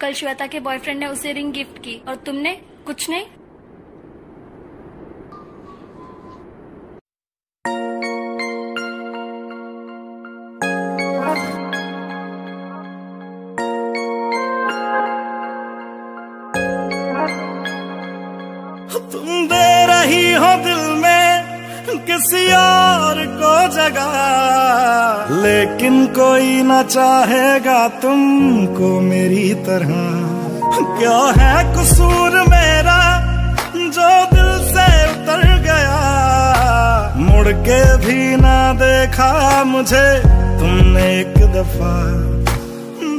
कल श्वेता के बॉयफ्रेंड ने उसे रिंग गिफ्ट की, और तुमने कुछ नहीं? तुम दे रही हो दिल में, किसी और को जगह लेकिन कोई ना चाहेगा तुमको मेरी तरह। क्या है कसूर मेरा जो दिल से उतर गया? मुड़ के भी ना देखा मुझे तुमने एक दफ़ा।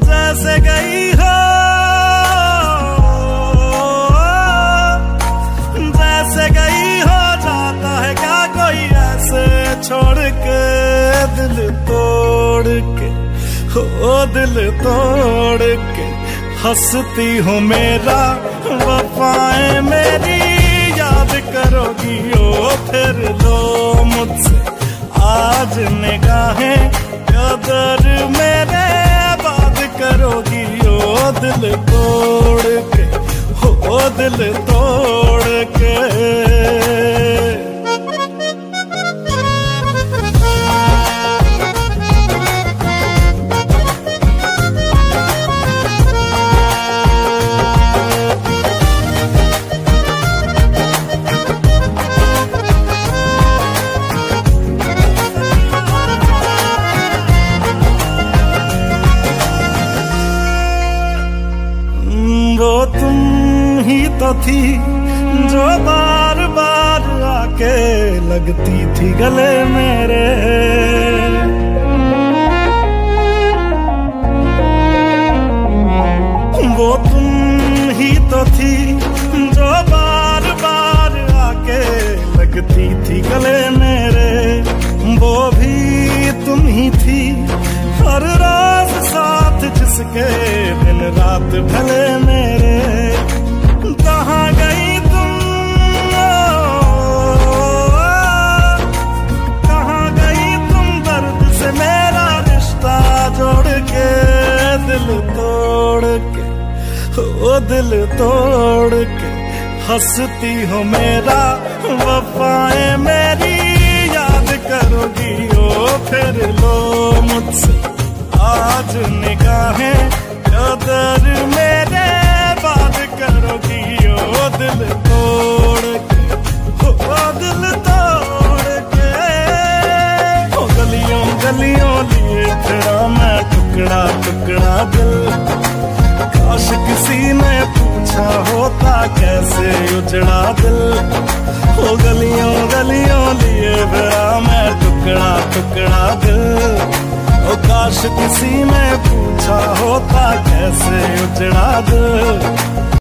जैसे गई हो, जैसे गई हो, जाता है क्या कोई ऐसे छोड़ के दिल हो दिल तोड़ के हंसती हूँ मेरा, वफाएँ मेरी याद करोगी। ओ, फिर लो मुझसे आज निगाहें, कदर मेरे बात करोगी। ओ, दिल तोड़ के, हो दिल तोड़ के। तुम ही तो थी, जो बार बार आके लगती थी गले मेरे। वो तुम ही तो थी, जो बार बार आके लगती थी गले मेरे। वो भी तुम ही थी, हर रात साथ जिसके दिन रात भले मेरे। के, ओ दिल तोड़ के, हंसती हो मेरा, वफाएँ मेरी, याद करोगी, ओ फिर लो मुझसे, आज निगाहें, कदर मेरे, बात करोगी, ओ दिल तोड़ के, ओ दिल तोड़ के, ओ गलियों गलियों लिए फिरा मैं टुकड़ा टुकड़ा दिल। काश किसी ने पूछा होता कैसे उजड़ा दिल? ओ गलियों गलियों लिए बड़ा मैं टुकड़ा टुकड़ा दिल। ओ काश किसी ने पूछा होता कैसे उजड़ा दिल?